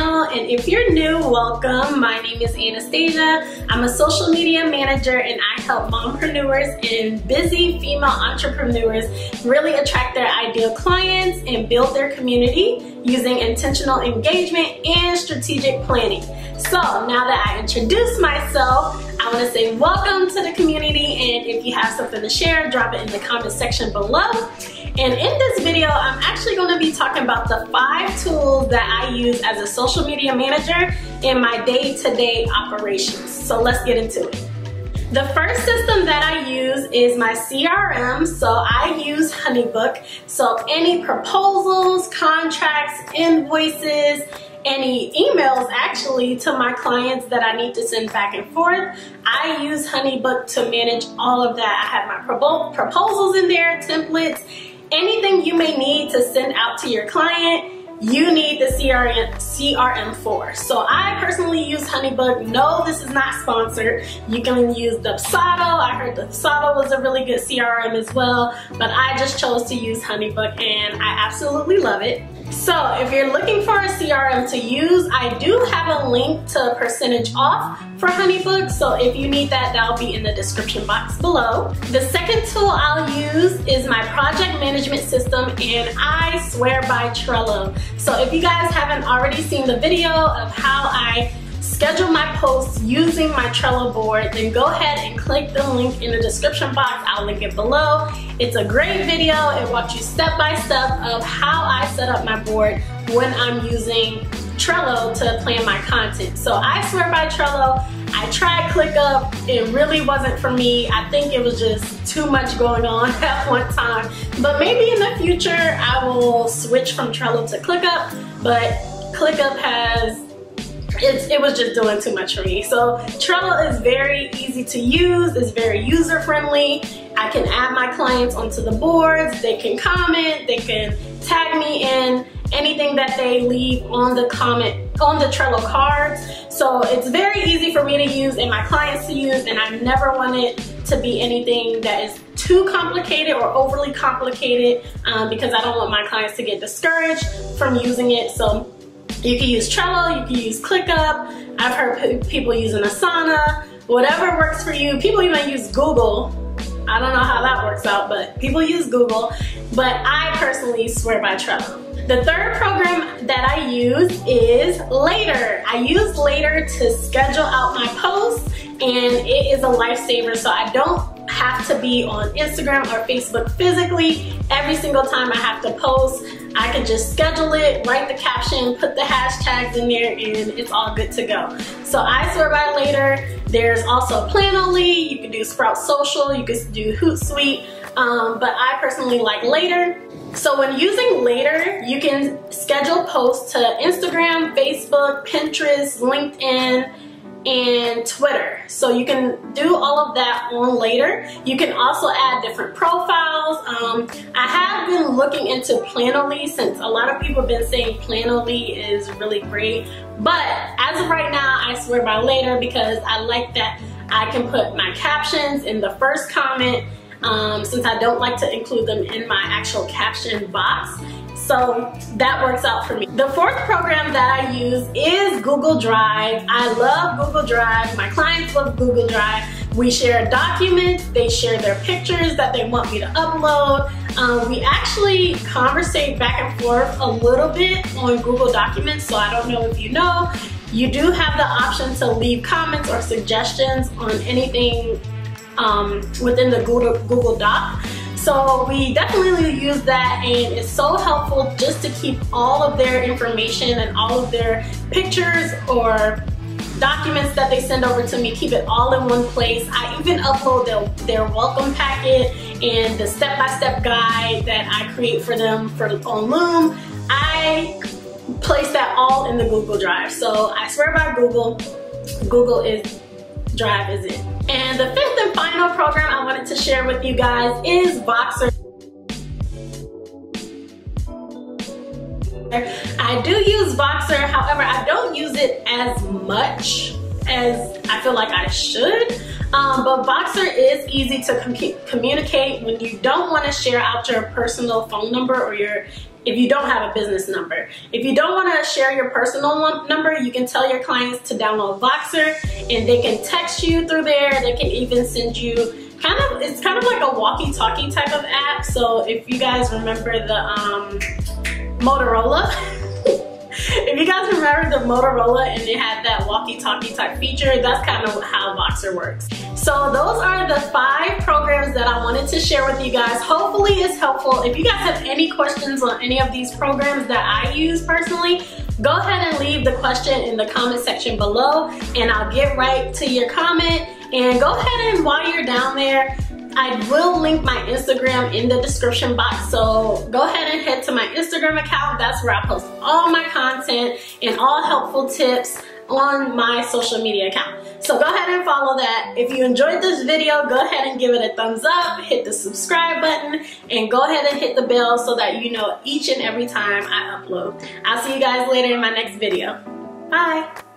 channel. And if you're new, welcome. My name is Anastacia. I'm a social media manager and I help mompreneurs and busy female entrepreneurs really attract their ideal clients and build their community using intentional engagement and strategic planning. So now that I introduced myself, I want to say welcome to the community and if you have something to share, drop it in the comment section below. And in this video, I'm actually going to be talking about the five tools that I use as a social media manager in my day-to-day -day operations. So let's get into it. The first system that I use is my CRM. So I use Honeybook. So any proposals, contracts, invoices, any emails actually to my clients that I need to send back and forth. I use Honeybook to manage all of that. I have my proposals in there, templates, anything you may need to send out to your client, you need the CRM, CRM for. So I personally use Honeybook. No, this is not sponsored. You can use Dubsado. I heard Dubsado was a really good CRM as well, but I just chose to use Honeybook and I absolutely love it. So if you're looking for a CRM to use, I do have a link to a percentage off for Honeybook. So if you need that, that'll be in the description box below. The second tool I'll use is my project management system and I swear by Trello. So if you guys haven't already seen the video of how I schedule my posts using my Trello board, then go ahead and click the link in the description box. I'll link it below. It's a great video. It walks you step by step of how I set up my board when I'm using Trello to plan my content. So I swear by Trello. I tried ClickUp. It really wasn't for me. I think it was just too much going on at one time. But maybe in the future, I will switch from Trello to ClickUp. But ClickUp has it, it was just doing too much for me. So Trello is very easy to use, it's very user friendly. I can add my clients onto the boards, they can comment, they can tag me in anything that they leave on the comment, on the Trello cards. So it's very easy for me to use and my clients to use and I never want it to be anything that is too complicated or overly complicated um, because I don't want my clients to get discouraged from using it. So you can use Trello, you can use ClickUp. I've heard people using Asana, whatever works for you. People even use Google. I don't know how that works out, but people use Google. But I personally swear by Trello. The third program that I use is Later. I use Later to schedule out my posts and it is a lifesaver so I don't have to be on Instagram or Facebook physically every single time I have to post. I can just schedule it, write the caption, put the hashtags in there, and it's all good to go. So I swear by later. There's also Planoly, you can do Sprout Social, you can do Hootsuite, um, but I personally like later. So when using later, you can schedule posts to Instagram, Facebook, Pinterest, LinkedIn, and Twitter. So you can do all of that on later. You can also add different profiles. Um, I have been looking into Planoly since a lot of people have been saying Planoly is really great. But as of right now, I swear by later because I like that I can put my captions in the first comment um, since I don't like to include them in my actual caption box. So that works out for me. The fourth program that I use is Google Drive. I love Google Drive. My clients love Google Drive. We share documents, they share their pictures that they want me to upload. Um, we actually conversate back and forth a little bit on Google Documents, so I don't know if you know. You do have the option to leave comments or suggestions on anything um, within the Google, Google Doc. So we definitely use that and it's so helpful just to keep all of their information and all of their pictures or documents that they send over to me, keep it all in one place. I even upload their, their welcome packet and the step-by-step -step guide that I create for them for on Loom. I place that all in the Google Drive. So I swear by Google, Google is Drive is it. And the fifth and final program to share with you guys is Voxer. I do use Voxer, however, I don't use it as much as I feel like I should. Um, but Voxer is easy to com communicate when you don't want to share out your personal phone number or your if you don't have a business number. If you don't want to share your personal number, you can tell your clients to download Voxer and they can text you through there. They can even send you kind of, it's kind of like a walkie-talkie type of app. So if you guys remember the um, Motorola, if you guys remember the Motorola and it had that walkie-talkie type feature, that's kind of how Voxer works. So those are the five programs that I wanted to share with you guys. Hopefully it's helpful. If you guys have any questions on any of these programs that I use personally, go ahead and leave the question in the comment section below and I'll get right to your comment. And go ahead and while you're down there, I will link my Instagram in the description box. So go ahead and head to my Instagram account. That's where I post all my content and all helpful tips on my social media account. So go ahead and follow that. If you enjoyed this video, go ahead and give it a thumbs up, hit the subscribe button, and go ahead and hit the bell so that you know each and every time I upload. I'll see you guys later in my next video. Bye.